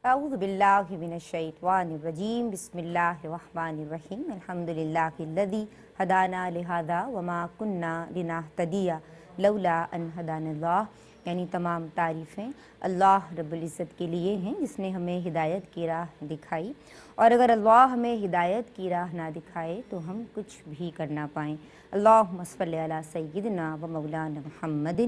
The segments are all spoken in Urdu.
أعوذ بالله من الشيطان الرجيم. بسم الله الرحمن الرحيم. الحمد لله الذي هدانا لهذا وما كنا لنهتدي لولا أن هدانا الله. یعنی تمام تعریفیں اللہ رب العزت کے لیے ہیں، جس نے ہمیں ہدایت کی راہ دکھائی۔ اور اگر اللہ ہمیں ہدایت کی راہ نہ دکھائے، تو ہم کچھ بھی کر نہ پائیں۔ اللہم صلی علی سیدنا و مولانا محمد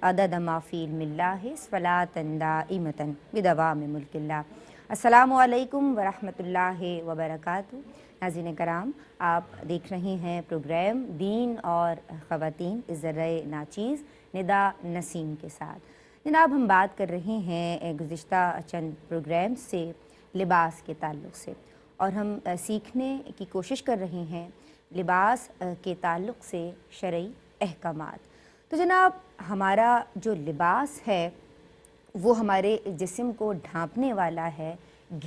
عدد ما فی علم اللہ صلاة دائمتا بدوام ملک اللہ۔ السلام علیکم ورحمۃ اللہ وبرکاتہ۔ ناظرین کرام، آپ دیکھ رہے ہیں پروگرام دین اور خواتین ذرۂ ناچیز۔ ندا نسیم کے ساتھ۔ جناب، ہم بات کر رہے ہیں گزشتہ چند پروگرام سے لباس کے تعلق سے۔ اور ہم سیکھنے کی کوشش کر رہے ہیں لباس کے تعلق سے شرعی احکامات۔ تو جناب، ہمارا جو لباس ہے، وہ ہمارے جسم کو ڈھانپنے والا ہے،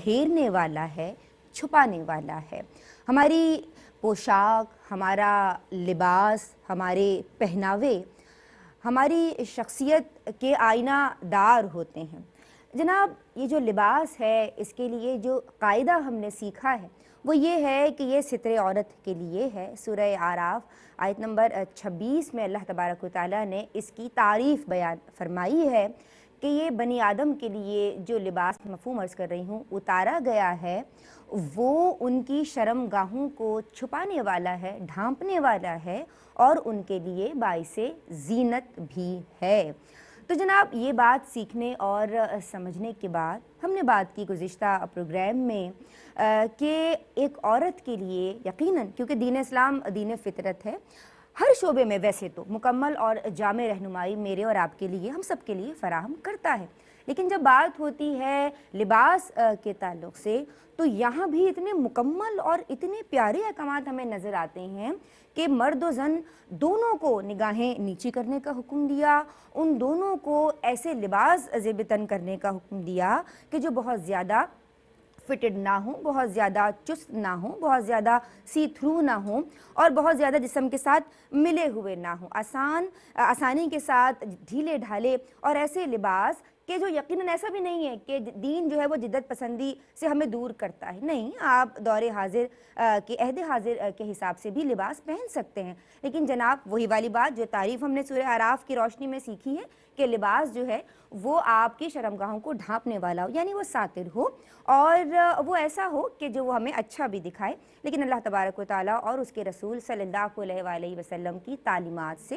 گھیرنے والا ہے، چھپانے والا ہے۔ ہماری پوشاک، ہمارا لباس، ہمارے پہناوے ہماری شخصیت کے آئینہ دار ہوتے ہیں۔ جناب، یہ جو لباس ہے، اس کے لیے جو قاعدہ ہم نے سیکھا ہے، وہ یہ ہے کہ یہ ستر عورت کے لیے ہے۔ سورہ آراف آیت نمبر چھبیس میں اللہ تبارک و تعالیٰ نے اس کی تعریف بیان فرمائی ہے۔ کہ یہ بنی آدم کے لیے جو لباس مفہوم عرض کر رہی ہوں، اتارا گیا ہے، وہ ان کی شرم گاہوں کو چھپانے والا ہے، ڈھانپنے والا ہے اور ان کے لیے باعث زینت بھی ہے۔ تو جناب، یہ بات سیکھنے اور سمجھنے کے بعد ہم نے بات کی گزشتہ پروگرام میں کہ ایک عورت کے لیے یقیناً، کیونکہ دین اسلام دین فطرت ہے ہر شعبے میں ویسے تو مکمل اور جامع رہنمائی میرے اور آپ کے لیے، ہم سب کے لیے فراہم کرتا ہے۔ لیکن جب بات ہوتی ہے لباس کے تعلق سے، تو یہاں بھی اتنے مکمل اور اتنے پیارے احکامات ہمیں نظر آتے ہیں کہ مرد و زن دونوں کو نگاہیں نیچی کرنے کا حکم دیا، ان دونوں کو ایسے لباس زیبتن کرنے کا حکم دیا کہ جو بہت زیادہ فٹڈ نہ ہوں، بہت زیادہ چست نہ ہوں، بہت زیادہ سی تھرو نہ ہوں اور بہت زیادہ جسم کے ساتھ ملے ہوئے نہ ہوں۔ آسان، آسانی کے ساتھ ڈھیلے ڈھالے اور ایسے لباس کہ جو یقیناً ایسا بھی نہیں ہے کہ دین جو ہے وہ جدت پسندی سے ہمیں دور کرتا ہے۔ نہیں، آپ دور حاضر کے عہد حاضر کے حساب سے بھی لباس پہن سکتے ہیں۔ لیکن جناب، وہی والی بات جو تعریف ہم نے سورہ عراف کی روشنی میں سیکھی ہے کہ لباس جو ہے وہ آپ کی شرمگاہوں کو ڈھانپنے والا ہو یعنی وہ ساتر ہو۔ اور وہ ایسا ہو کہ جو وہ ہمیں اچھا بھی دکھائے۔ لیکن اللہ تبارک و تعالیٰ اور اس کے رسول صلی اللہ علیہ وآلہ وسلم کی تعلیمات سے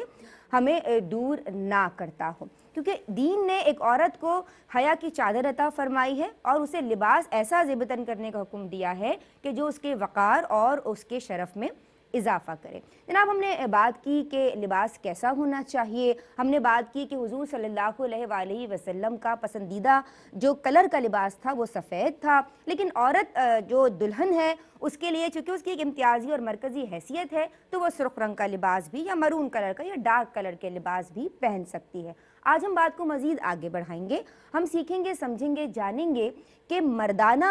ہمیں دور نہ کرتا ہو۔ کیونکہ دین نے ایک عورت کو حیا کی چادر عطا فرمائی ہے اور اسے لباس ایسا زبتن کرنے کا حکم دیا ہے کہ جو اس کے وقار اور اس کے شرف میں اضافہ کرے جناب، ہم نے بات کی کہ لباس کیسا ہونا چاہیے۔ ہم نے بات کی کہ حضور صلی اللہ علیہ وآلہ وسلم کا پسندیدہ جو کلر کا لباس تھا وہ سفید تھا۔ لیکن عورت جو دلہن ہے، اس کے لیے چونکہ اس کی ایک امتیازی اور مرکزی حیثیت ہے، تو وہ سرخ رنگ کا لباس بھی یا مرون کلر کا یا ڈارک کلر کے لباس بھی پہن سکتی ہے۔ آج ہم بات کو مزید آگے بڑھائیں گے۔ ہم سیکھیں گے، سمجھیں گے، جانیں گے کہ مردانہ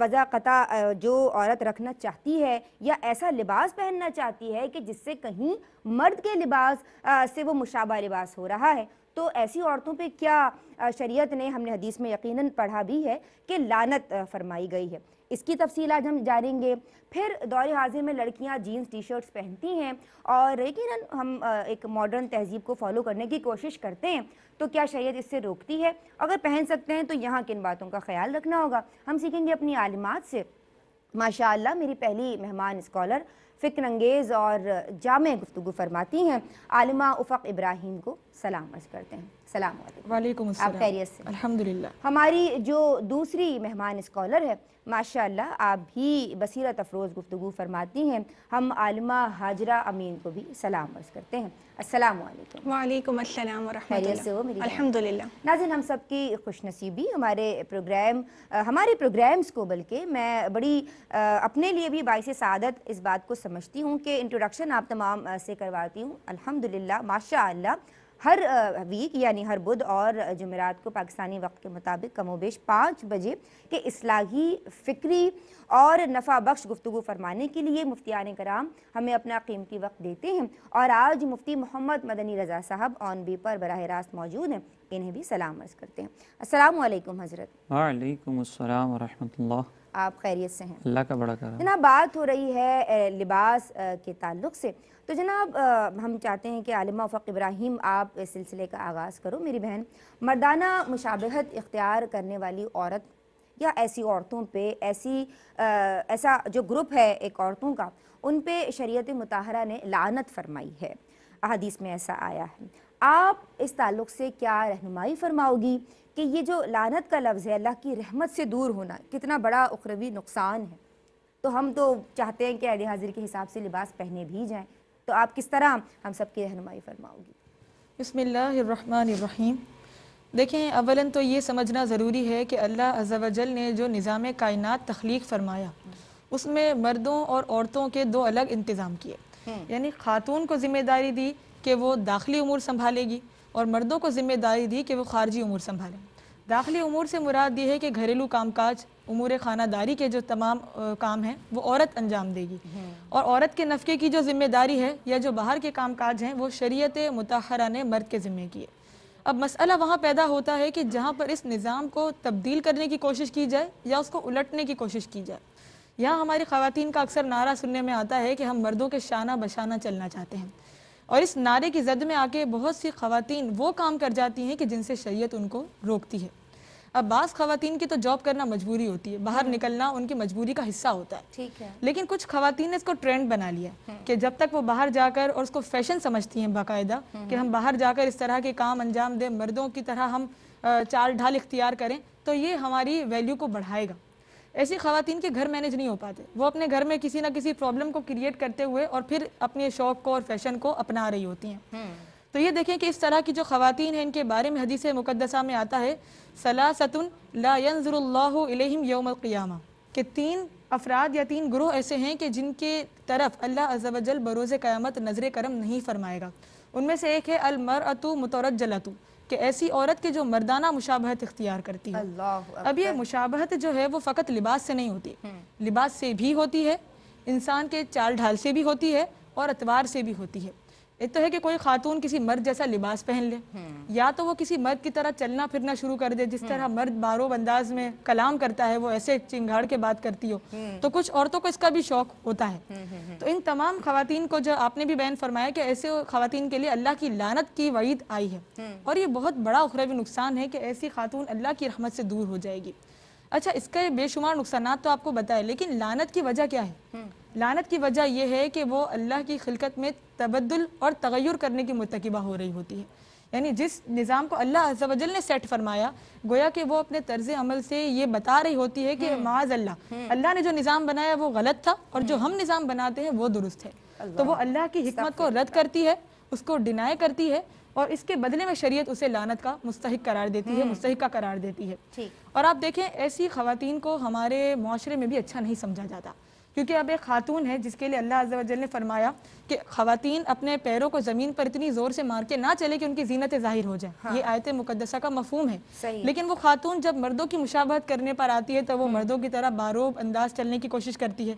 وضاقتہ جو عورت رکھنا چاہتی ہے یا ایسا لباس پہننا چاہتی ہے کہ جس سے کہیں مرد کے لباس سے وہ مشابہ لباس ہو رہا ہے۔ تو ایسی عورتوں پہ کیا شریعت نے، ہم نے حدیث میں یقیناً پڑھا بھی ہے کہ لانت فرمائی گئی ہے۔ اس کی تفصیل آج ہم جانیں گے۔ پھر دور حاضر میں لڑکیاں جینز ٹی شرٹس پہنتی ہیں اور یقیناً ہم ایک ماڈرن تہذیب کو فالو کرنے کی کوشش کرتے ہیں۔ تو کیا شریعت اس سے روکتی ہے؟ اگر پہن سکتے ہیں تو یہاں کن باتوں کا خیال رکھنا ہوگا۔ ہم سیکھیں گے اپنی عالمات سے۔ ماشاءاللہ، میری پہلی مہمان، اسکالر فکر انگیز اور جامع گفتگو فرماتی ہیں۔ عالمہ افق ابراہیم کو سلام عرض کرتے ہیں۔ السلام علیکم۔ وعلیکم السلام۔ آپ خیریت سے الحمدللہ۔ ہماری جو دوسری مہمان اسکالر ہے ماشاءاللہ آپ بھی بصیرت افروز گفتگو فرماتی ہیں۔ ہم عالمہ حاجرہ امین کو بھی سلام عرض کرتے ہیں۔ السلام علیکم۔ وعلیکم السلام ورحمۃ خیریت سے ہو میری اللہ؟ الحمدللہ۔ ناظرین ہم سب کی خوش نصیبی ہمارے پروگرام ہمارے پروگرامز کو بلکہ میں بڑی اپنے لیے بھی باعث سعادت اس بات کو سمجھتی ہوں کہ انٹروڈکشن آپ تمام سے کرواتی ہوں۔ الحمدللہ ماشاء اللہ ہر ویک یعنی ہر بدھ اور جمعرات کو پاکستانی وقت کے مطابق کم و بیش پانچ بجے کے اصلاحی، فکری اور نفع بخش گفتگو فرمانے کے لیے مفتیان کرام ہمیں اپنا قیمتی وقت دیتے ہیں۔ اور آج مفتی محمد مدنی رضا صاحب آن بی پر براہ راست موجود ہیں، انہیں بھی سلام عرض کرتے ہیں۔ السلام علیکم، حضرت۔ وعلیکم السلام ورحمۃ اللہ۔ آپ خیریت سے ہیں۔ اللہ کا بڑا کرم۔ جناب بات ہو رہی ہے لباس کے تعلق سے۔ تو جناب ہم چاہتے ہیں کہ عالمہ افق ابراہیم آپ اس سلسلے کا آغاز کرو۔ میری بہن مردانہ مشابہت اختیار کرنے والی عورت یا ایسی عورتوں پہ ایسی ایسا جو گروپ ہے ایک عورتوں کا ان پہ شریعت متحرہ نے لعنت فرمائی ہے۔ احادیث میں ایسا آیا ہے۔ آپ اس تعلق سے کیا رہنمائی فرماؤ گی کہ یہ جو لعنت کا لفظ ہے اللہ کی رحمت سے دور ہونا کتنا بڑا اخروی نقصان ہے۔ تو ہم تو چاہتے ہیں کہ اہل حاضر کے حساب سے لباس پہنے بھی جائیں۔ تو آپ کس طرح ہم سب کی رہنمائی فرماؤ گی بسم اللہ الرحمن الرحیم۔ دیکھیں اولاً تو یہ سمجھنا ضروری ہے کہ اللہ عز و جل نے جو نظام کائنات تخلیق فرمایا اس میں مردوں اور عورتوں کے دو الگ انتظام کیے۔ یعنی خاتون کو ذمہ داری دی کہ وہ داخلی امور سنبھالے گی اور مردوں کو ذمہ داری دی کہ وہ خارجی امور سنبھالیں۔ داخلی امور سے مراد یہ ہے کہ گھریلو کام کاج امور خانہ داری کے جو تمام کام ہیں وہ عورت انجام دے گی۔ اور عورت کے نفقے کی جو ذمہ داری ہے یا جو باہر کے کام کاج ہیں وہ شریعت متحرہ نے مرد کے ذمہ کیے اب مسئلہ وہاں پیدا ہوتا ہے کہ جہاں پر اس نظام کو تبدیل کرنے کی کوشش کی جائے یا اس کو الٹنے کی کوشش کی جائے۔ یہاں ہماری خواتین کا اکثر نعرہ سننے میں آتا ہے کہ ہم مردوں کے شانہ بشانہ چلنا چاہتے ہیں۔ اور اس نعرے کی زد میں آ کے بہت سی خواتین وہ کام کر جاتی ہیں کہ جن سے شریعت ان کو روکتی ہے۔ اب بعض خواتین کی تو جاب کرنا مجبوری ہوتی ہے باہر نکلنا ان کی مجبوری کا حصہ ہوتا ہے۔ ٹھیک ہے۔ لیکن کچھ خواتین نے اس کو ٹرینڈ بنا لیا کہ جب تک وہ باہر جا کر اور اس کو فیشن سمجھتی ہیں باقاعدہ کہ ہم باہر جا کر اس طرح کے کام انجام دیں مردوں کی طرح ہم چال ڈھال اختیار کریں تو یہ ہماری ویلیو کو بڑھائے گا۔ ایسی خواتین کے گھر مینج نہیں ہو پاتے۔ وہ اپنے گھر میں کسی نہ کسی پرابلم کو کریٹ کرتے ہوئے اور پھر اپنے شوق کو اور فیشن کو اپنا رہی ہوتی ہیں۔ تو یہ دیکھیں کہ اس طرح کی جو خواتین ہیں ان کے بارے میں حدیث مقدسہ میں آتا ہے لا ينظر اللہ علیہم یوم القیامہ۔ کہ تین افراد یا تین گروہ ایسے ہیں کہ جن کے طرف اللہ عز و جل بروز قیامت نظر کرم نہیں فرمائے گا۔ ان میں سے ایک ہے المرأتو متورجلتو کہ ایسی عورت کے جو مردانہ مشابہت اختیار کرتی ہے۔ اب یہ مشابہت جو ہے وہ فقط لباس سے نہیں ہوتی۔ لباس سے بھی ہوتی ہے انسان کے چال ڈھال سے بھی ہوتی ہے اور اتوار سے بھی ہوتی ہے۔ ایک تو ہے کہ کوئی خاتون کسی مرد جیسا لباس پہن لے یا تو وہ کسی مرد کی طرح چلنا پھرنا شروع کر دے جس طرح مرد بارو انداز میں کلام کرتا ہے وہ ایسے چنگاڑ کے بات کرتی ہو۔ تو کچھ عورتوں کو اس کا بھی شوق ہوتا ہے۔ تو ان تمام خواتین کو جو آپ نے بھی بیان فرمایا کہ ایسے خواتین کے لیے اللہ کی لانت کی وعید آئی ہے۔ اور یہ بہت بڑا اخروی نقصان ہے کہ ایسی خاتون اللہ کی رحمت سے دور ہو جائے گی۔ اچھا اس کا بے شمار نقصانات تو آپ کو بتائے لیکن لانت کی وجہ کیا ہے؟ لانت کی وجہ یہ ہے کہ وہ اللہ کی خلقت میں تبدل اور تغیر کرنے کی مرتکبہ ہو رہی ہوتی ہے۔ یعنی جس نظام کو اللہ عز و جل نے سیٹ فرمایا گویا کہ وہ اپنے طرز عمل سے یہ بتا رہی ہوتی ہے کہ معاذ اللہ اللہ نے جو نظام بنایا وہ غلط تھا اور جو ہم۔ نظام بناتے ہیں وہ درست ہے۔ تو وہ اللہ کی حکمت کو رد کرتی ہے اس کو ڈینائی کرتی ہے اور اس کے بدلے میں شریعت اسے لانت کا مستحق قرار دیتی ہے مستحق کا قرار دیتی ہے۔ اور آپ دیکھیں ایسی خواتین کو ہمارے معاشرے میں بھی اچھا نہیں سمجھا جاتا۔ کیونکہ اب ایک خاتون ہے جس کے لیے اللہ عز و جل نے فرمایا کہ خواتین اپنے پیروں کو زمین پر اتنی زور سے مار کے نہ چلے کہ ان کی زینت ظاہر ہو جائے ہاں۔ یہ آیت مقدسہ کا مفہوم ہے۔ لیکن وہ خاتون جب مردوں کی مشابہت کرنے پر آتی ہے تو وہ مردوں کی طرح باروب انداز چلنے کی کوشش کرتی ہے۔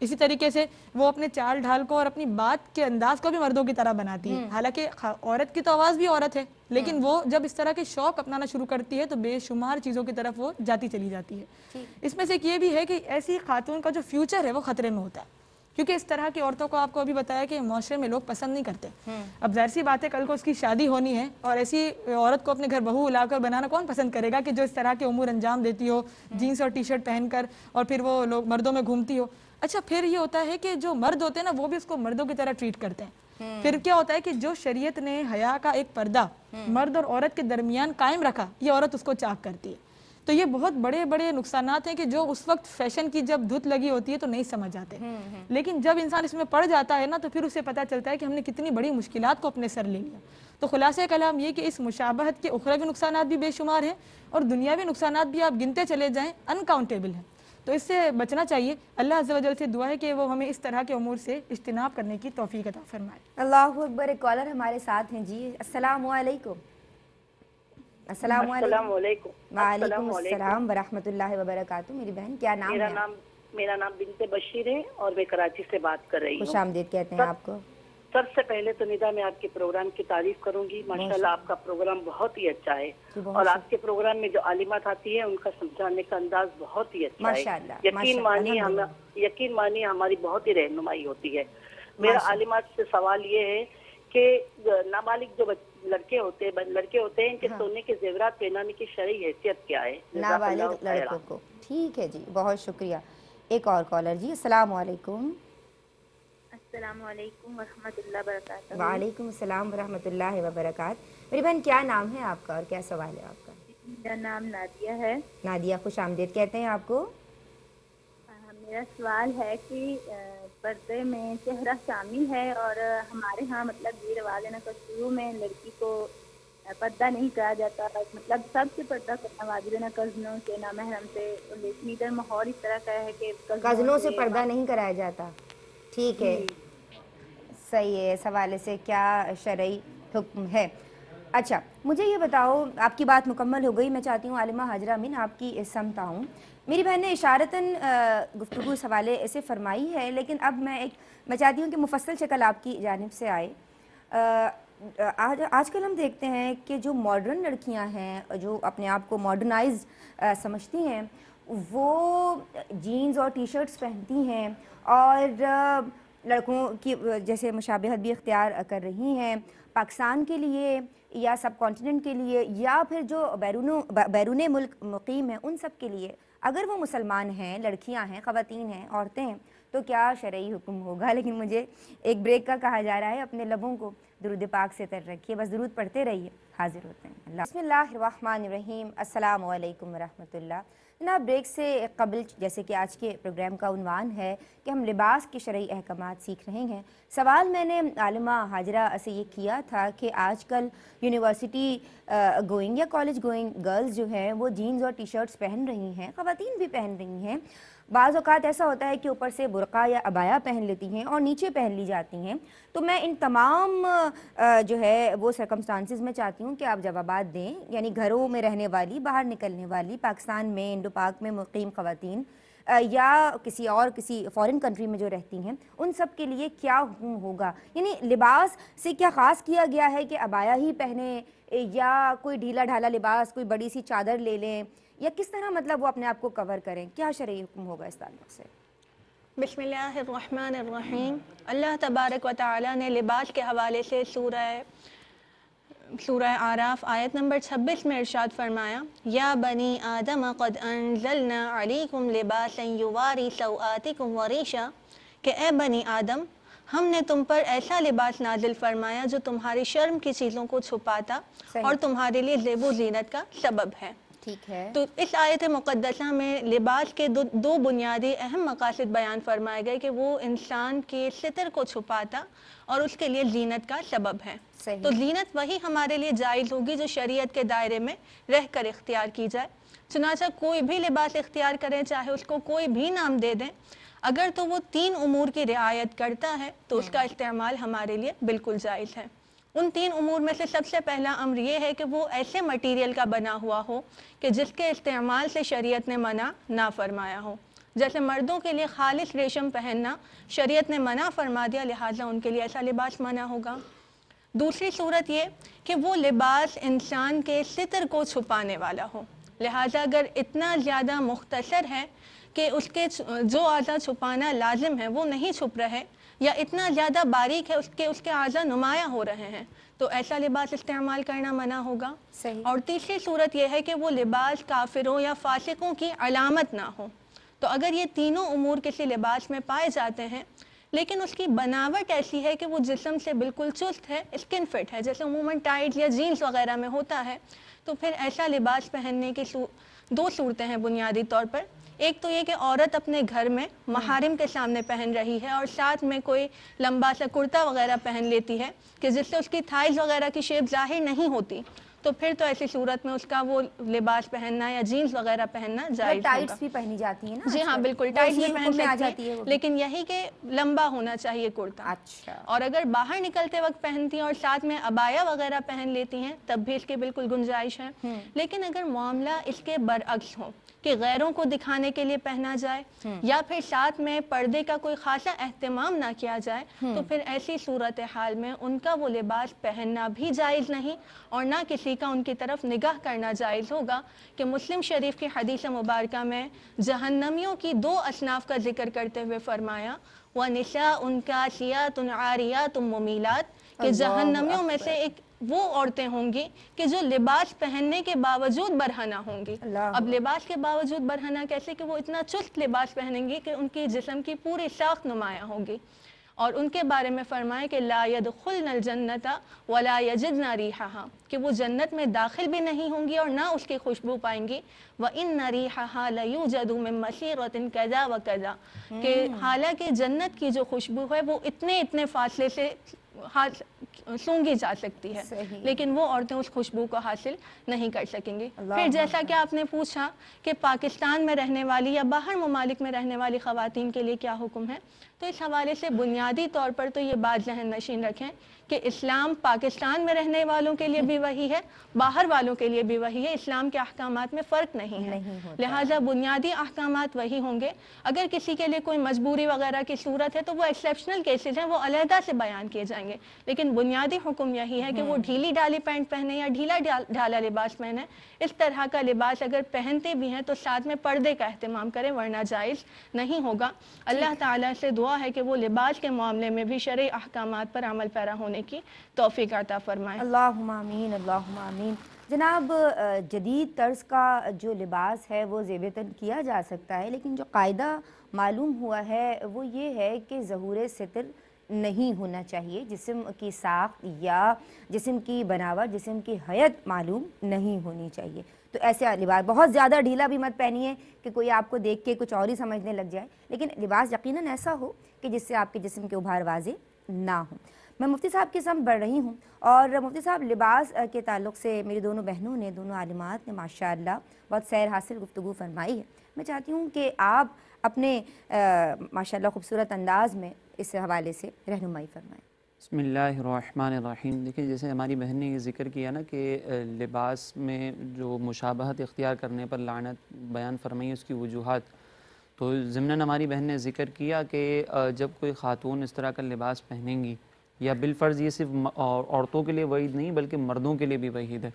اسی طریقے سے وہ اپنے چال ڈھال کو اور اپنی بات کے انداز کو بھی مردوں کی طرح بناتی ہے۔ حالانکہ عورت کی تو آواز بھی عورت ہے۔ لیکن وہ جب اس طرح کے شوق اپنانا شروع کرتی ہے تو بے شمار چیزوں کی طرف وہ جاتی چلی جاتی ہے۔ اس میں سے ایک یہ بھی ہے کہ ایسی خاتون کا جو فیوچر ہے وہ خطرے میں ہوتا ہے۔ کیونکہ اس طرح کی عورتوں کو آپ کو ابھی بتایا کہ معاشرے میں لوگ پسند نہیں کرتے۔ اب ظاہر سی بات ہے کل کو اس کی شادی ہونی ہے اور ایسی عورت کو اپنے گھر بہو لا کر بنانا کون پسند کرے گا کہ جو اس طرح کے امور انجام دیتی ہو جینس اور ٹی شرٹ پہن کر اور پھر وہ لوگ مردوں میں گھومتی ہو۔ اچھا پھر یہ ہوتا ہے کہ جو مرد ہوتے ہیں نا وہ بھی اس کو مردوں کی طرح ٹریٹ کرتے ہیں۔ پھر کیا ہوتا ہے کہ جو شریعت نے حیا کا ایک پردہ مرد اور عورت کے درمیان قائم رکھا یہ عورت اس کو چاک کرتی ہے۔ تو یہ بہت بڑے بڑے نقصانات ہیں کہ جو اس وقت فیشن کی جب دھت لگی ہوتی ہے تو نہیں سمجھ آتے۔ لیکن جب انسان اس میں پڑ جاتا ہے نا تو پھر اسے پتا چلتا ہے کہ ہم نے کتنی بڑی مشکلات کو اپنے سر لے لیا۔ تو خلاصہ کلام یہ کہ اس مشابہت کے اخروی نقصانات بھی بے شمار ہیں اور دنیاوی نقصانات بھی آپ گنتے چلے جائیں انکاؤنٹیبل ہیں۔ تو اس سے بچنا چاہیے۔ اللہ عز و جل سے دعا ہے کہ وہ ہمیں اس طرح کے امور سے اجتناب کرنے کی توفیق عطا فرمائے۔ اللہ اکبر ایک کالر ہمارے ساتھ ہیں۔ جی السلام علیکم۔ السلام علیکم۔ وعلیکم السلام ورحمۃ اللہ وبرکاتہ۔ میری بہن کیا نام میرا نام میرا نام بنت بشیر ہے اور میں کراچی سے بات کر رہی ہوں۔ خوش آمدید کہتے ہیں آپ کو۔ سب سے پہلے تو ندا میں آپ کے پروگرام کی تعریف کروں گی۔ ماشاءاللہ آپ کا پروگرام بہت ہی اچھا ہے۔ جی، اور آپ کے پروگرام میں جو عالمات آتی ہیں ان کا سمجھانے کا انداز بہت ہی اچھا ہے۔ یقین مانی۔ یقین ہماری بہت ہی رہنمائی ہوتی ہے۔ میرا عالمات سے سوال یہ ہے کہ نابالغ جو لڑکے ہوتے ہیں لڑکے ہوتے ہیں ان کے سونے کے زیورات پہنانے کی شرعی حیثیت کیا ہے؟ نابالغ خیرا۔ لڑکوں کو۔ ٹھیک ہے جی بہت شکریہ۔ ایک اور کالر جی السلام علیکم۔ السلام علیکم ورحمۃ اللہ وبرکاتہ۔ وعلیکم السلام ورحمۃ اللہ وبرکاتہ۔ میری بہن کیا نام ہے آپ کا اور کیا سوال ہے آپ کا؟ میرا نام نادیہ ہے۔ نادیہ خوش آمدید کہتے ہیں آپ کو؟ میرا سوال ہے کہ پردے میں چہرہ شامل ہے اور ہمارے ہاں مطلب یہ رواج ہے نا شروع میں لڑکی کو پردہ نہیں کرایا جاتا مطلب سب سے پردہ کرنا واجب ہے نا کزنوں سے نہ محرم سے لیکن ادھر ماحول اس طرح کا ہے کہ کزنوں سے پردہ نہیں کرایا جاتا۔ ٹھیک ہے۔ صحیح ہے اس حوالے سے کیا شرعی حکم ہے؟ اچھا مجھے یہ بتاؤ، آپ کی بات مکمل ہو گئی، میں چاہتی ہوں عالمہ حاجرہ امین آپ کی سمت آؤں میری بہن نے اشارتاً گفتگو اس حوالے سے فرمائی ہے، لیکن اب میں ایک، میں چاہتی ہوں کہ مفصل شکل آپ کی جانب سے آئے۔ آج آج کل ہم دیکھتے ہیں کہ جو ماڈرن لڑکیاں ہیں، جو اپنے آپ کو ماڈرنائز سمجھتی ہیں، وہ جینز اور ٹی شرٹس پہنتی ہیں اور لڑکوں کی، جیسے مشابہت بھی اختیار کر رہی ہیں، پاکستان کے لیے یا سب کانٹیننٹ کے لیے یا پھر جو بیرون بیرون ملک مقیم ہیں، ان سب کے لیے اگر وہ مسلمان ہیں، لڑکیاں ہیں، خواتین ہیں، عورتیں ہیں، تو کیا شرعی حکم ہوگا؟ لیکن مجھے ایک بریک کا کہا جا رہا ہے، اپنے لبوں کو درود پاک سے تر رکھیے، بس درود پڑھتے رہیے، حاضر ہوتے ہیں۔ اللہ بسم اللہ الرحمن الرحیم، السلام علیکم ورحمۃ اللہ۔ جناب بریک سے قبل جیسے کہ آج کے پروگرام کا عنوان ہے کہ ہم لباس کے شرعی احکامات سیکھ رہے ہیں۔ سوال میں نے عالمہ حاجرہ سے یہ کیا تھا کہ آج کل یونیورسٹی گوئنگ یا کالج گوئنگ گرلز جو ہیں وہ جینز اور ٹی شرٹس پہن رہی ہیں، خواتین بھی پہن رہی ہیں۔ بعض اوقات ایسا ہوتا ہے کہ اوپر سے برقع یا ابایا پہن لیتی ہیں اور نیچے پہن لی جاتی ہیں۔ تو میں ان تمام جو ہے، وہ سرکمسٹانسز میں چاہتی ہوں کہ آپ جوابات دیں۔ یعنی گھروں میں رہنے والی، باہر نکلنے والی، پاکستان میں انڈو پاک میں مقیم خواتین یا کسی اور، کسی فورن کنٹری میں جو رہتی ہیں، ان سب کے لیے کیا حکم ہوگا؟ یعنی لباس سے کیا خاص کیا گیا ہے کہ ابایا ہی پہنے، یا کوئی ڈھیلا ڈھالا لباس، کوئی بڑی سی چادر لے لیں؟ یا کس طرح مطلب وہ اپنے آپ کو کور کریں؟ کیا شرعی حکم ہوگا اس تعلق سے؟ بسم اللہ الرحمن الرحیم۔ اللہ تبارک و تعالی نے لباس کے حوالے سے سورہ سورہ آراف آیت نمبر 26 میں ارشاد فرمایا یا بنی آدم قد انزلنا علیکم لباسا یواری سوآتکم وریشا۔ کہ اے بنی آدم ہم نے تم پر ایسا لباس نازل فرمایا جو تمہاری شرم کی چیزوں کو چھپاتا۔ اور تمہارے لیے زیب و زینت کا سبب ہے۔ ٹھیک ہے۔ تو اس آیت مقدسہ میں لباس کے دو دو بنیادی اہم مقاصد بیان فرمائے گئے کہ وہ انسان کے ستر کو چھپاتا اور اس کے لیے زینت کا سبب ہے۔ صحیح۔ تو زینت وہی ہمارے لیے جائز ہوگی جو شریعت کے دائرے میں رہ کر اختیار کی جائے۔ چنانچہ کوئی بھی لباس اختیار کریں چاہے اس کو کوئی بھی نام دے دیں اگر تو وہ تین امور کی رعایت کرتا ہے تو اس کا استعمال ہمارے لیے بالکل جائز ہے۔ ان تین امور میں سے سب سے پہلا امر یہ ہے کہ وہ ایسے مٹیریل کا بنا ہوا ہو کہ جس کے استعمال سے شریعت نے منع نہ فرمایا ہو۔ جیسے مردوں کے لیے خالص ریشم پہننا، شریعت نے منع فرما دیا، لہٰذا ان کے لیے ایسا لباس منع ہوگا۔ دوسری صورت یہ کہ وہ لباس انسان کے ستر کو چھپانے والا ہو۔ لہٰذا اگر اتنا زیادہ مختصر ہے کہ اس کے جو اعضا چھپانا لازم ہے، وہ نہیں چھپ رہے یا اتنا زیادہ باریک ہے اس کے اس کے اعضا نمایاں ہو رہے ہیں۔ تو ایسا لباس استعمال کرنا منع ہوگا۔ صحیح۔ اور تیسری صورت یہ ہے کہ وہ لباس کافروں یا فاسقوں کی علامت نہ ہو۔ تو اگر یہ تینوں امور کسی لباس میں پائے جاتے ہیں لیکن اس کی بناوٹ ایسی ہے کہ وہ جسم سے بالکل چست ہے اسکن فٹ ہے جیسے عموماً ٹائٹ یا جینس وغیرہ میں ہوتا ہے۔ تو پھر ایسا لباس پہننے کی دو صورتیں ہیں بنیادی طور پر۔ ایک تو یہ کہ عورت اپنے گھر میں محارم کے سامنے پہن رہی ہے اور ساتھ میں کوئی لمبا سا کرتا وغیرہ پہن لیتی ہے کہ جس سے اس کی تھائز وغیرہ کی شیپ ظاہر نہیں ہوتی تو پھر تو ایسی صورت میں اس کا وہ لباس پہننا یا جینس وغیرہ پہننا جائز ہوگا۔ ٹائٹس بھی پہنی جاتی ہیں نا جی ہاں کل؟ بالکل وہ ٹائٹ اسی بھی پہن جاتی ہے۔ لیکن یہی کہ لمبا ہونا چاہیے کرتا۔ اچھا۔ اور اگر باہر نکلتے وقت پہنتی ہیں اور ساتھ میں ابایا وغیرہ پہن لیتی ہیں تب بھی اس کی بالکل گنجائش ہے۔ لیکن اگر معاملہ اس کے برعکس ہو کہ غیروں کو دکھانے کے لیے پہنا جائے یا پھر ساتھ میں پردے کا کوئی خاصا اہتمام نہ کیا جائے تو پھر ایسی صورتحال میں ان کا وہ لباس پہننا بھی جائز نہیں اور نہ کسی کا ان کی طرف نگاہ کرنا جائز ہوگا کہ مسلم شریف کی حدیث مبارکہ میں جہنمیوں کی دو اصناف کا ذکر کرتے ہوئے فرمایا وَنِسَاءٌ كَاسِيَاتٌ عَارِيَاتٌ مُمِيلَاتٌ کہ جہنمیوں میں سے ایک وہ عورتیں ہوں گی کہ جو لباس پہننے کے باوجود برہنہ ہوں گی۔ اب لباس کے باوجود برہنہ کیسے کہ وہ اتنا چست لباس پہنیں گی کہ ان کی جسم کی پوری ساخت نمایاں ہوگی۔ اور ان کے بارے میں فرمائے کہ لا يدخلن الجنت ولا يجدن ريحها کہ وہ جنت میں داخل بھی نہیں ہوں گی اور نہ اس کی خوشبو پائیں گی۔ وَإِنَّ رِيحَهَا لَيُوجَدُ مِن مَسِيرَةٍ كَذَا وَكَذَا۔ کہ حالانکہ جنت کی جو خوشبو ہے وہ اتنے اتنے فاصلے سے ہاتھ سونگی جا سکتی ہے صحیح۔ لیکن وہ عورتیں اس خوشبو کو حاصل نہیں کر سکیں گی پھر جیسا کہ آپ نے پوچھا کہ پاکستان میں رہنے والی یا باہر ممالک میں رہنے والی خواتین کے لیے کیا حکم ہے تو اس حوالے سے بنیادی طور پر تو یہ بات ذہن نشین رکھیں کہ اسلام پاکستان میں رہنے والوں کے لیے بھی وہی ہے باہر والوں کے لیے بھی وہی ہے۔ اسلام کے احکامات میں فرق نہیں ہے۔ لہٰذا بنیادی احکامات وہی ہوں گے۔ اگر کسی کے لیے کوئی مجبوری وغیرہ کی صورت ہے تو وہ ایکسیپشنل کیسز ہیں وہ علیحدہ سے بیان کیے جائیں گے۔ لیکن بنیادی حکم یہی ہے کہ وہ ڈھیلی ڈالی پینٹ پہنے یا ڈھیلا ڈھالا لباس پہنے۔ اس طرح کا لباس اگر پہنتے بھی ہیں تو ساتھ میں پردے کا اہتمام کریں ورنہ جائز نہیں ہوگا۔ اللہ تعالیٰ سے دعا ہے کہ وہ لباس کے معاملے میں بھی شرع احکامات پر عمل پیرا ہونے کی توفیق عطا فرمائے۔ اللہم آمین اللہم آمین۔ جناب جدید طرز کا جو لباس ہے وہ زیب تن کیا جا سکتا ہے لیکن جو قاعدہ معلوم ہوا ہے وہ یہ ہے کہ ظہور ستر نہیں ہونا چاہیے۔ جسم کی ساخت یا جسم کی بناوٹ، جسم کی حیت معلوم نہیں ہونی چاہیے۔ تو ایسے لباس، بہت زیادہ ڈھیلا بھی مت پہنیے کہ کوئی آپ کو دیکھ کے کچھ اور ہی سمجھنے لگ جائے۔ لیکن لباس یقیناً ایسا ہو کہ جس سے آپ کے جسم کے ابھار واضح نہ ہوں۔ میں مفتی صاحب کے ساتھ بڑھ رہی ہوں اور مفتی صاحب، لباس کے تعلق سے میری دونوں بہنوں نے، دونوں عالمات نے ماشاء اللہ بہت سیر حاصل گفتگو فرمائی ہے۔ میں چاہتی ہوں کہ آپ اپنے ماشاء اللہ خوبصورت انداز میں اس حوالے سے رہنمائی فرمائیں۔ بسم اللہ الرحمن الرحیم۔ دیکھیں جیسے ہماری بہن نے یہ ذکر کیا نا کہ لباس میں جو مشابہت اختیار کرنے پر لعنت بیان فرمائی، اس کی وجوہات۔ تو ضمناً ہماری بہن نے ذکر کیا کہ جب کوئی خاتون اس طرح کا لباس پہنیں گی، یا بالفرض یہ صرف عورتوں کے لیے وعید نہیں، بلکہ مردوں کے لیے بھی وعید ہے۔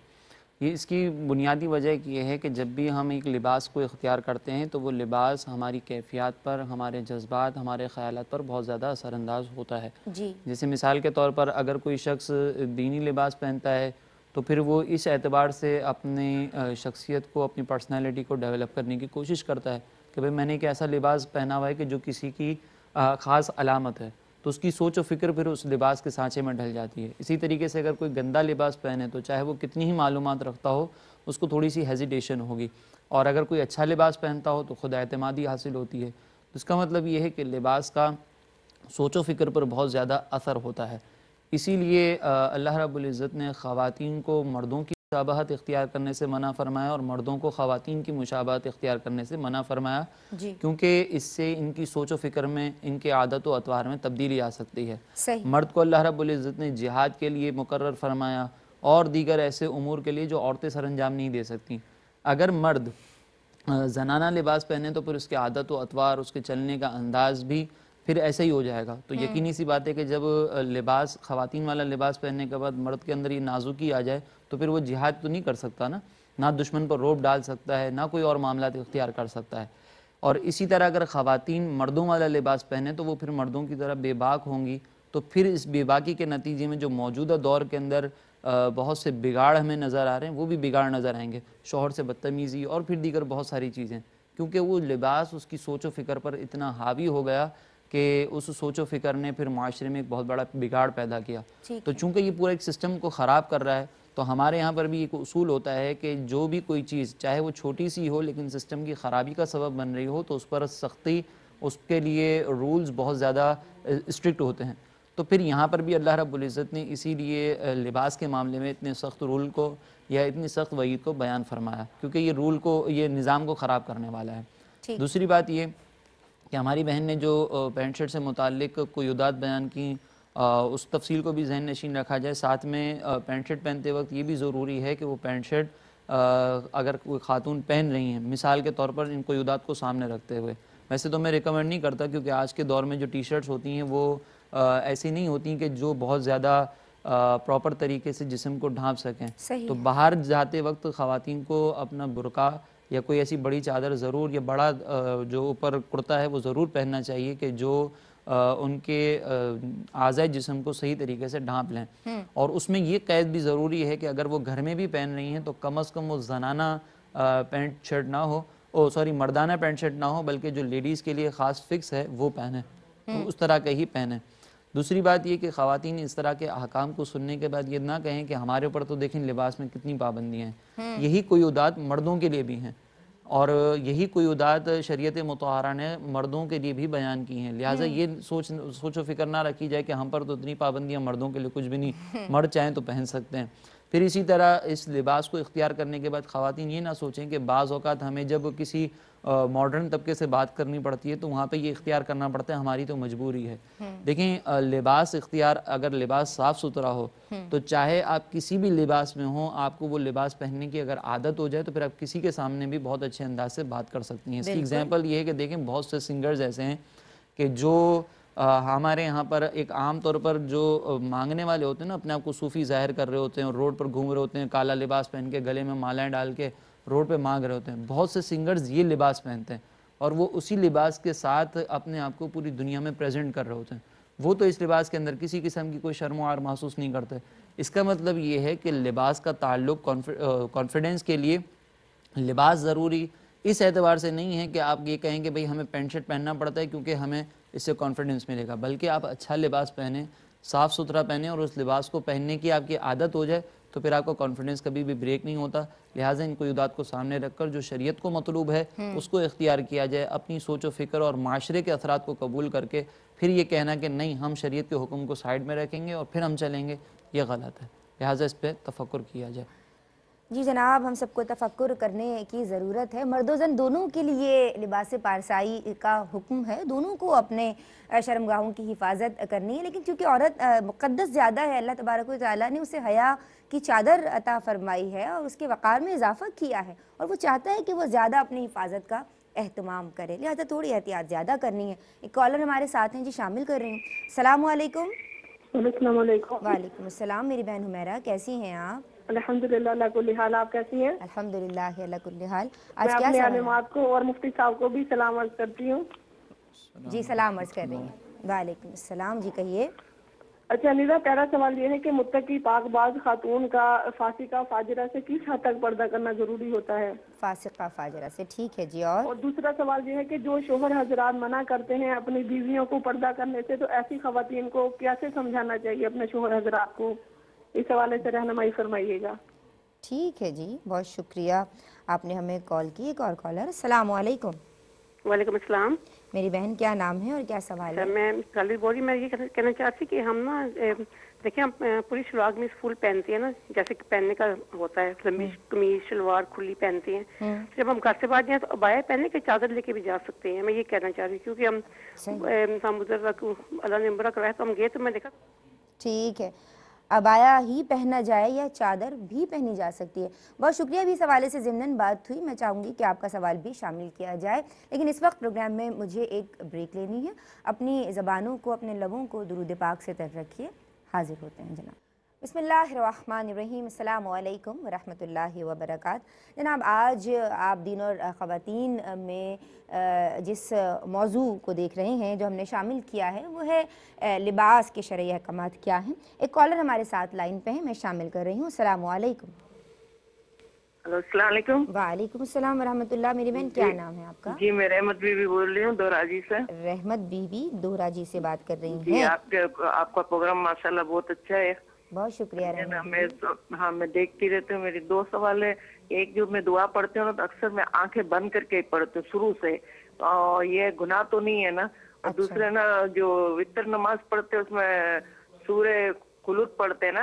یہ اس کی بنیادی وجہ یہ ہے کہ جب بھی ہم ایک لباس کو اختیار کرتے ہیں تو وہ لباس ہماری کیفیات پر ہمارے جذبات ہمارے خیالات پر بہت زیادہ اثر انداز ہوتا ہے۔ جی۔ جیسے مثال کے طور پر اگر کوئی شخص دینی لباس پہنتا ہے تو پھر وہ اس اعتبار سے اپنی شخصیت کو اپنی پرسنالٹی کو ڈیولپ کرنے کی کوشش کرتا ہے کہ بھئی میں نے ایک ایسا لباس پہنا ہوا ہے کہ جو کسی کی خاص علامت ہے۔ تو اس کی سوچ و فکر پھر اس لباس کے سانچے میں ڈھل جاتی ہے۔ اسی طریقے سے اگر کوئی گندا لباس پہنے تو چاہے وہ کتنی ہی معلومات رکھتا ہو، اس کو تھوڑی سی ہیزیٹیشن ہوگی۔ اور اگر کوئی اچھا لباس پہنتا ہو تو خود اعتمادی حاصل ہوتی ہے۔ اس کا مطلب یہ ہے کہ لباس کا سوچ و فکر پر بہت زیادہ اثر ہوتا ہے۔ اسی لیے اللہ رب العزت نے خواتین کو مردوں کی مشابہت اختیار کرنے سے منع فرمایا اور مردوں کو خواتین کی مشابہت اختیار کرنے سے منع فرمایا جی۔ کیونکہ اس سے ان کی سوچ و فکر میں ان کے عادت و اطوار میں تبدیلی آ سکتی ہے۔ صحیح۔ مرد کو اللہ رب العزت نے جہاد کے لیے مقرر فرمایا اور دیگر ایسے امور کے لیے جو عورتیں سر انجام نہیں دے سکتی اگر مرد زنانہ لباس پہنے تو پھر اس کے عادت و اطوار اس کے چلنے کا انداز بھی پھر ایسے ہی ہو جائے گا۔ تو یقینی سی بات ہے کہ جب لباس خواتین والا لباس پہننے کے بعد مرد کے اندر یہ نازکی آ جائے تو پھر وہ جہاد تو نہیں کر سکتا نا۔ نہ دشمن پر روب ڈال سکتا ہے نہ کوئی اور معاملات اختیار کر سکتا ہے۔ اور اسی طرح اگر خواتین مردوں والا لباس پہنے تو وہ پھر مردوں کی طرح بے باک ہوں گی۔ تو پھر اس بے باکی کے نتیجے میں جو موجودہ دور کے اندر بہت سے بگاڑ ہمیں نظر آ رہے ہیں وہ بھی بگاڑ نظر آئیں گے۔ شوہر سے بدتمیزی اور پھر دیگر بہت ساری چیزیں۔ کیونکہ وہ لباس اس کی سوچ و فکر پر اتنا حاوی ہو گیا کہ اس سوچ و فکر نے پھر معاشرے میں ایک بہت بڑا بگاڑ پیدا کیا۔ تو چونکہ یہ پورا ایک سسٹم کو خراب کر رہا ہے تو ہمارے یہاں پر بھی ایک اصول ہوتا ہے کہ جو بھی کوئی چیز چاہے وہ چھوٹی سی ہو لیکن سسٹم کی خرابی کا سبب بن رہی ہو تو اس پر سختی اس کے لیے رولز بہت زیادہ اسٹرکٹ ہوتے ہیں۔ تو پھر یہاں پر بھی اللہ رب العزت نے اسی لیے لباس کے معاملے میں اتنے سخت رول کو یا اتنی سخت وعید کو بیان فرمایا۔ کیونکہ یہ رول کو یہ نظام کو خراب کرنے والا ہے۔ دوسری بات یہ کہ ہماری بہن نے جو پینٹ شرٹ سے متعلق کویودات بیان کی اس تفصیل کو بھی ذہن نشین رکھا جائے۔ ساتھ میں پینٹ شرٹ پہنتے وقت یہ بھی ضروری ہے کہ وہ پینٹ شرٹ اگر کوئی خاتون پہن رہی ہیں مثال کے طور پر ان قیودات کو سامنے رکھتے ہوئے۔ ویسے تو میں ریکمنڈ نہیں کرتا کیونکہ آج کے دور میں جو ٹی شرٹس ہوتی ہیں وہ ایسی نہیں ہوتی کہ جو بہت زیادہ پراپر طریقے سے جسم کو ڈھانپ سکیں۔ تو باہر جاتے وقت خواتین کو اپنا برقع یا کوئی ایسی بڑی چادر ضرور یا بڑا جو اوپر کرتا ہے وہ ضرور پہننا چاہیے کہ جو ان کے اعضاء جسم کو صحیح طریقے سے ڈھانپ لیں۔ اور اس میں یہ قید بھی ضروری ہے کہ اگر وہ گھر میں بھی پہن رہی ہیں تو کم از کم وہ زنانہ پینٹ شرٹ نہ ہو او سوری مردانہ پینٹ شرٹ نہ ہو بلکہ جو لیڈیز کے لیے خاص فکس ہے وہ پہنیں۔ اس طرح کا ہی پہنیں۔ دوسری بات یہ کہ خواتین اس طرح کے احکام کو سننے کے بعد یہ نہ کہیں کہ ہمارے اوپر تو دیکھیں لباس میں کتنی پابندیاں ہیں۔ یہی کوئی ادات مردوں کے لیے بھی ہیں۔ اور یہی کوئی ادات شریعت متحرہ نے مردوں کے لیے بھی بیان کی ہیں۔ لہٰذا یہ سوچ سوچ و فکر نہ رکھی جائے کہ ہم پر تو اتنی پابندیاں مردوں کے لیے کچھ بھی نہیں۔ مرد چاہیں تو پہن سکتے ہیں۔ پھر اسی طرح اس لباس کو اختیار کرنے کے بعد خواتین یہ نہ سوچیں کہ بعض اوقات ہمیں جب کسی ماڈرن طبقے سے بات کرنی پڑتی ہے تو وہاں پہ یہ اختیار کرنا پڑتا ہے ہماری تو مجبوری ہے۔ دیکھیں لباس اختیار اگر لباس صاف ستھرا ہو تو چاہے آپ کسی بھی لباس میں ہوں آپ کو وہ لباس پہننے کی اگر عادت ہو جائے تو پھر آپ کسی کے سامنے بھی بہت اچھے انداز سے بات کر سکتی ہیں۔ اس کی اگزامپل یہ ہے کہ دیکھیں بہت سے سنگرز ایسے ہیں کہ جو ہمارے یہاں پر ایک عام طور پر جو مانگنے والے ہوتے ہیں نا، اپنے آپ کو صوفی ظاہر کر رہے ہوتے ہیں اور روڈ پر گھوم رہے ہوتے ہیں، کالا لباس پہن کے گلے میں مالائیں ڈال کے روڈ پہ مانگ رہے ہوتے ہیں۔ بہت سے سنگرز یہ لباس پہنتے ہیں اور وہ اسی لباس کے ساتھ اپنے آپ کو پوری دنیا میں پریزنٹ کر رہے ہوتے ہیں۔ وہ تو اس لباس کے اندر کسی قسم کی کوئی شرم و عار محسوس نہیں کرتے۔ اس کا مطلب یہ ہے کہ لباس کا تعلق کانفیڈنس کے لیے لباس ضروری اس اعتبار سے نہیں ہے کہ آپ یہ کہیں کہ بھئی ہمیں پینٹ شرٹ پہننا پڑتا ہے کیونکہ ہمیں اس سے کانفیڈنس ملے گا۔ بلکہ آپ اچھا لباس پہنیں صاف ستھرا پہنیں اور اس لباس کو پہننے کی آپ کی عادت ہو جائے تو پھر آپ کا کانفیڈنس کبھی بھی بریک نہیں ہوتا۔ لہٰذا ان قیودات کو سامنے رکھ کر جو شریعت کو مطلوب ہے اس کو اختیار کیا جائے اپنی سوچ و فکر اور معاشرے کے اثرات کو قبول کر کے پھر یہ کہنا کہ نہیں ہم شریعت کے حکم کو سائڈ میں رکھیں گے اور پھر ہم چلیں گے یہ غلط ہے۔ لہٰذا اس پہ تفکر کیا جائے۔ جی جناب ہم سب کو تفکر کرنے کی ضرورت ہے۔ مرد و زن دونوں کے لیے لباس پارسائی کا حکم ہے۔ دونوں کو اپنے شرمگاہوں کی حفاظت کرنی ہے۔ لیکن چونکہ عورت مقدس زیادہ ہے اللہ تبارک و تعالیٰ نے اسے حیا کی چادر عطا فرمائی ہے اور اس کے وقار میں اضافہ کیا ہے۔ اور وہ چاہتا ہے کہ وہ زیادہ اپنی حفاظت کا اہتمام کرے۔ لہٰذا تھوڑی احتیاط زیادہ کرنی ہے۔ ایک کالر ہمارے ساتھ ہیں جی شامل کر رہی ہوں۔ السلام علیکم۔ السلام۔ علیکم وعلیکم السلام۔ میری بہن حمیرہ کیسی ہیں آپ؟ الحمد للہ اللہ کل حال آپ کیسی ہیں؟ الحمد للہ اللہ کل حال۔ آج کیا اپنے سوال؟ عالمات کو اور مفتی صاحب کو بھی سلام عرض کرتی ہوں۔ جی سلام عرض کر رہی ہیں۔ وعلیکم السلام جی کہیے۔ اچھا نیزا پہلا سوال یہ ہے کہ متقی پاک باز خاتون کا فاسقہ فاجرہ سے کس حد تک پردہ کرنا ضروری ہوتا ہے؟ فاسقہ فاجرہ سے ٹھیک ہے جی اور؟ اور دوسرا سوال یہ ہے کہ جو شوہر حضرات منع کرتے ہیں اپنی بیویوں کو پردہ کرنے سے تو ایسی خواتین کو کیسے سمجھانا چاہیے اپنے شوہر حضرات کو؟ اس حوالے سے رہنمائی فرمائیے گا۔ ٹھیک ہے جی بہت شکریہ۔ آپ نے ہمیں کال کی ایک اور کالر۔ السلام علیکم۔ وعلیکم السلام۔ میری بہن کیا نام ہے اور کیا سوال ہے؟ میں غالب بول رہی میں یہ کہنا- چاہتی کہ ہم نا دیکھیں ہم پوری شلوار میں پھول پہنتی ہیں نا جیسے کہ پہننے کا ہوتا ہے لمبی قمیض شلوار کھلی پہنتی ہیں۔ جب ہم گھر سے باہر جائیں تو ابایا پہننے کے چادر لے کے بھی جا سکتے ہیں میں یہ کہنا چاہ رہی ہوں کیونکہ ہم اللہ نے عمرہ کرایا تو ہم گئے تو میں دیکھا۔ ٹھیک ہے۔ ابایا ہی پہنا جائے یا چادر بھی پہنی جا سکتی ہے۔ بہت شکریہ بھی اس حوالے سے ضمن بات ہوئی۔ میں چاہوں گی کہ آپ کا سوال بھی شامل کیا جائے۔ لیکن اس وقت پروگرام میں مجھے ایک بریک لینی ہے۔ اپنی زبانوں کو، اپنے لبوں کو درود پاک سے تر رکھیے۔ حاضر ہوتے ہیں جناب۔ بسم اللہ الرحمن الرحیم السلام علیکم ورحمۃ اللہ وبرکاتہ جناب آج آپ دین اور خواتین میں جس موضوع کو دیکھ رہے ہیں جو ہم نے شامل کیا ہے وہ ہے لباس کے شرعی احکامات کیا ہیں۔ ایک کالر ہمارے ساتھ لائن پہ ہیں میں شامل کر رہی ہوں۔ السلام علیکم۔ السلام علیکم۔ وعلیکم السلام ورحمۃ اللہ میری بہن کیا نام ہے آپ کا؟ جی میں رحمت بی بی بول رہی ہوں دوراجی سے۔ رحمت بی بی دوہرا جی سے بات کر رہی جی ہیں۔ آپ کا پروگرام ماشاءاللہ بہت اچھا ہے۔ بہت شکریہ رحمت میں ہاں میں دیکھتی رہتی ہوں میری دو سوال ہے ایک جو میں دعا پڑھتی ہوں نا تو اکثر میں آنکھیں بند کر کے ہی پڑھتی ہوں شروع سے۔ اور یہ گناہ تو نہیں ہے نا۔ اور دوسرے نا جو وطر نماز پڑھتے اس میں سورہ قلوت پڑھتے نا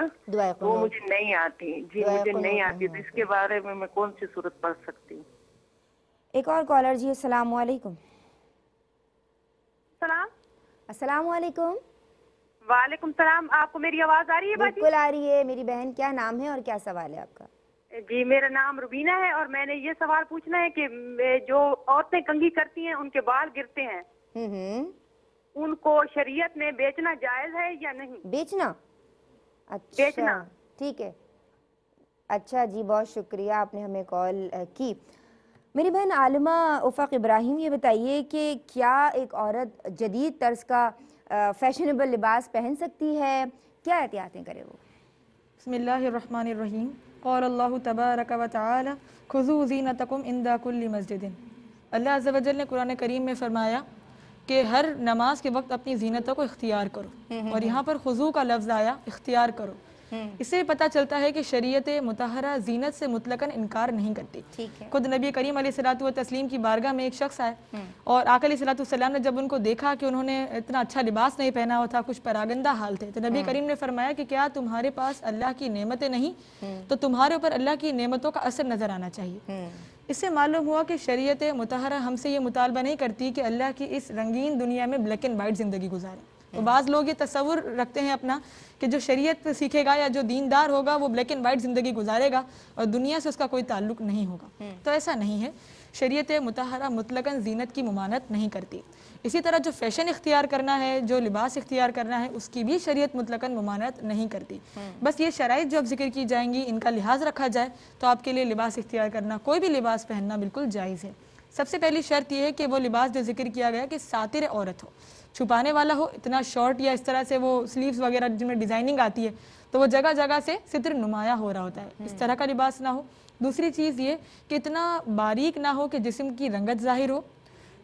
وہ مجھے نہیں آتی۔ جی مجھے نہیں آتی۔ تو اس کے بارے میں میں کون سی صورت پڑھ سکتی ہوں؟ ایک اور کالر جی السلام علیکم۔ سلام السلام علیکم۔ وعلیکم السلام آپ کو میری آواز آ رہی ہے بالکل آ رہی ہے۔ میری بہن کیا نام ہے اور کیا سوال ہے آپ کا؟ جی میرا نام روبینہ ہے اور میں نے یہ سوال پوچھنا ہے کہ جو عورتیں کنگھی کرتی ہیں ان کے بال گرتے ہیں۔ ان کو شریعت میں بیچنا جائز ہے یا نہیں؟ بیچنا؟ اچھا۔ بیچنا۔ ٹھیک ہے۔ اچھا جی بہت شکریہ آپ نے ہمیں کال کی۔ میری بہن عالمہ افق ابراہیم یہ بتائیے کہ کیا ایک عورت جدید طرز کا فیشنیبل لباس پہن سکتی ہے؟ کیا احتیاطیں کرے وہ؟ بسم اللہ الرحمن الرحیم. قال اللہ تبارک و تعالی خذو زینتکم عند کل مسجد. اللہ عز و جل نے قرآن کریم میں فرمایا کہ ہر نماز کے وقت اپنی زینتوں کو اختیار کرو اور یہاں پر خضوع کا لفظ آیا اختیار کرو۔ اس سے پتہ چلتا ہے کہ شریعت متحرہ زینت سے مطلقاً انکار نہیں کرتی۔ خود نبی کریم علیہ و تسلیم کی بارگاہ میں ایک شخص آئے اور آقا علیہ والسلام نے جب ان کو دیکھا کہ انہوں نے اتنا اچھا لباس نہیں پہنا ہوا تھا کچھ پراگندہ حال تھے تو نبی کریم نے فرمایا کہ کیا تمہارے پاس اللہ کی نعمتیں نہیں؟ تو تمہارے اوپر اللہ کی نعمتوں کا اثر نظر آنا چاہیے۔ اس سے معلوم ہوا کہ شریعت متحرہ ہم سے یہ مطالبہ نہیں کرتی کہ اللہ کی اس رنگین دنیا میں بلیک اینڈ وائٹ زندگی گزارے۔ تو بعض لوگ یہ تصور رکھتے ہیں اپنا کہ جو شریعت سیکھے گا یا جو دیندار ہوگا وہ بلیک اینڈ وائٹ زندگی گزارے گا اور دنیا سے اس کا کوئی تعلق نہیں ہوگا۔ تو ایسا نہیں ہے۔ شریعت متحرہ مطلقاً زینت کی ممانت نہیں کرتی۔ اسی طرح جو فیشن اختیار کرنا ہے جو لباس اختیار کرنا ہے اس کی بھی شریعت مطلقاً ممانت نہیں کرتی۔ بس یہ شرائط جو اب ذکر کی جائیں گی ان کا لحاظ رکھا جائے تو آپ کے لیے لباس اختیار کرنا کوئی بھی لباس پہننا بالکل جائز ہے۔ سب سے پہلی شرط یہ ہے کہ وہ لباس جو ذکر کیا گیا کہ ساتر عورت ہو۔ چھپانے والا ہو، اتنا شارٹ یا اس طرح سے وہ سلیوز وغیرہ جن میں ڈیزائننگ آتی ہے، تو وہ جگہ جگہ سے ستر نمایاں ہو رہا ہوتا ہے۔ اس طرح کا لباس نہ ہو۔ دوسری چیز یہ کہ اتنا باریک نہ ہو کہ جسم کی رنگت ظاہر ہو۔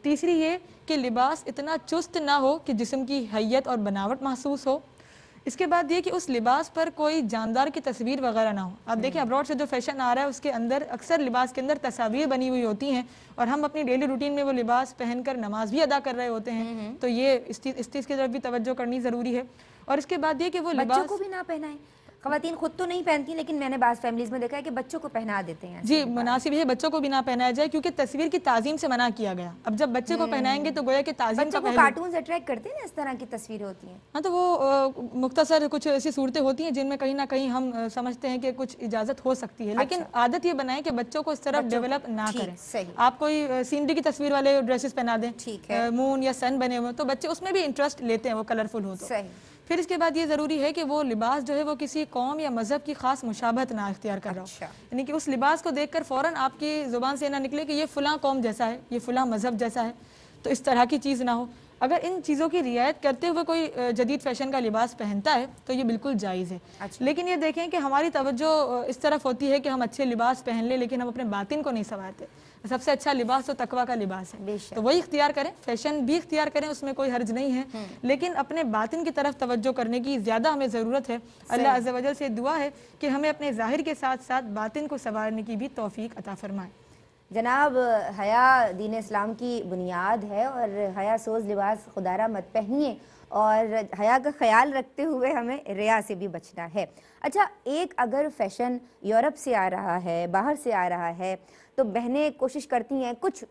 تیسری یہ کہ لباس اتنا چست نہ ہو کہ جسم کی حیت اور بناوٹ محسوس ہو۔ اس کے بعد یہ کہ اس لباس پر کوئی جاندار کی تصویر وغیرہ نہ ہو۔ آپ دیکھیں ابراڈ سے جو فیشن آ رہا ہے اس کے اندر اکثر لباس کے اندر تصاویر بنی ہوئی ہوتی ہیں اور ہم اپنی ڈیلی روٹین میں وہ لباس پہن کر نماز بھی ادا کر رہے ہوتے ہیں۔ تو یہ اس چیز اس چیز کی طرف بھی توجہ کرنی ضروری ہے۔ اور اس کے بعد یہ کہ وہ بچوں لباس کو بھی نہ پہنائیں۔ خواتین خود تو نہیں پہنتی لیکن میں نے بعض فیملیز میں دیکھا ہے کہ بچوں کو پہنا دیتے ہیں۔ جی مناسب یہ بچوں کو بھی نہ پہنایا جائے کیونکہ تصویر کی تعظیم سے منع کیا گیا۔ اب جب بچے کو پہنائیں گے تو گویا کہ تعظیم کا بچوں کو پہلو۔ کارٹونز اٹریکٹ کرتے ہیں اس طرح کی تصویریں ہوتی ہیں۔ ہاں تو وہ مختصر کچھ ایسی صورتیں ہوتی ہیں جن میں کہیں نہ کہیں ہم سمجھتے ہیں کہ کچھ اجازت ہو سکتی ہے۔ لیکن عادت یہ بنائیں کہ بچوں کو اس طرف ڈیولپ نہ کریں۔ آپ کوئی سینری کی تصویر والے ڈریسز پہنا دیں۔ مون یا سن بنے ہوئے تو بچے اس میں بھی انٹرسٹ لیتے ہیں وہ کلرفل ہو تو۔ صحیح۔ پھر اس کے بعد یہ ضروری ہے کہ وہ لباس جو ہے وہ کسی قوم یا مذہب کی خاص مشابہت نہ اختیار کر رہا اچھا۔ ہو یعنی کہ اس لباس کو دیکھ کر فوراً آپ کی زبان سے نہ نکلے کہ یہ فلاں قوم جیسا ہے یہ فلاں مذہب جیسا ہے۔ تو اس طرح کی چیز نہ ہو۔ اگر ان چیزوں کی رعایت کرتے ہوئے کوئی جدید فیشن کا لباس پہنتا ہے تو یہ بالکل جائز ہے۔ اچھا۔ لیکن یہ دیکھیں کہ ہماری توجہ اس طرف ہوتی ہے کہ ہم اچھے لباس پہن لیں لیکن ہم اپنے باطن کو نہیں سنوارتے۔ سب سے اچھا لباس تو تقوی کا لباس ہے۔ تو وہی اختیار کریں فیشن بھی اختیار کریں اس میں کوئی حرج نہیں ہے۔ لیکن اپنے باطن کی طرف توجہ کرنے کی زیادہ ہمیں ضرورت ہے۔ اللہ عز و جل سے دعا ہے کہ ہمیں اپنے ظاہر کے ساتھ ساتھ باطن کو سنوارنے کی بھی توفیق عطا فرمائے۔ جناب حیا دین اسلام کی بنیاد ہے اور حیا سوز لباس خدارہ مت پہنیے اور حیا کا خیال رکھتے ہوئے ہمیں ریا سے بھی بچنا ہے۔ اچھا ایک اگر فیشن یورپ سے آ رہا ہے باہر سے آ رہا ہے تو بہنیں کوشش کرتی ہیں، کچھ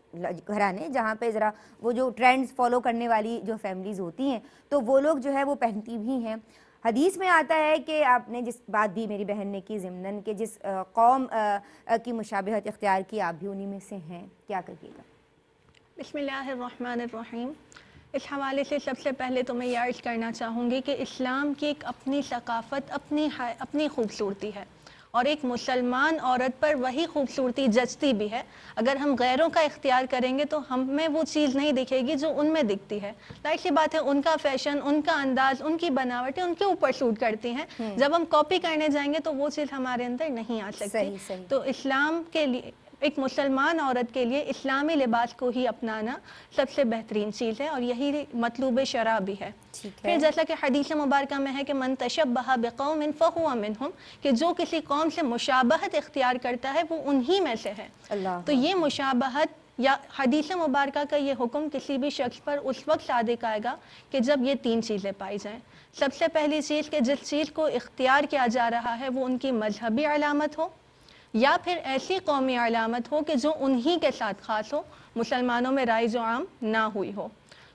گھرانے جہاں پہ ذرا وہ جو ٹرینڈز فالو کرنے والی جو فیملیز ہوتی ہیں، تو وہ لوگ جو ہے وہ پہنتی بھی ہیں۔ حدیث میں آتا ہے کہ آپ نے جس بات بھی میری بہن نے کی ضمناً کہ جس قوم کی مشابہت اختیار کی، آپ بھی انہی میں سے ہیں۔ کیا کہیے گا؟ بسم اللہ الرحمن الرحیم۔ اس حوالے سے سب سے پہلے تو میں یہ عرض کرنا چاہوں گی کہ اسلام کی ایک اپنی ثقافت، اپنی اپنی خوبصورتی ہے۔ اور ایک مسلمان عورت پر وہی خوبصورتی جچتی بھی ہے۔ اگر ہم غیروں کا اختیار کریں گے تو ہمیں وہ چیز نہیں دکھے گی جو ان میں دکھتی ہے۔ ظاہر سی بات ہے ان کا فیشن ان کا انداز ان کی بناوٹیں ان کے اوپر سوٹ کرتی ہیں۔ جب ہم کاپی کرنے جائیں گے تو وہ چیز ہمارے اندر نہیں آ صحیح، سکتی صحیح۔ تو اسلام کے لیے ایک مسلمان عورت کے لیے اسلامی لباس کو ہی اپنانا سب سے بہترین چیز ہے اور یہی مطلوب شرع بھی ہے۔ پھر جیسا کہ حدیث مبارکہ میں ہے کہ من تشبہ بقوم فہو منہم کہ جو کسی قوم سے مشابہت اختیار کرتا ہے وہ انہی میں سے ہے۔ تو یہ مشابہت یا حدیث مبارکہ کا یہ حکم کسی بھی شخص پر اس وقت صادق آئے گا کہ جب یہ تین چیزیں پائی جائیں۔ سب سے پہلی چیز کہ جس چیز کو اختیار کیا جا رہا ہے وہ ان کی مذہبی علامت ہو۔ یا پھر ایسی قومی علامت ہو کہ جو انہی کے ساتھ خاص ہو، مسلمانوں میں رائج و عام نہ ہوئی ہو۔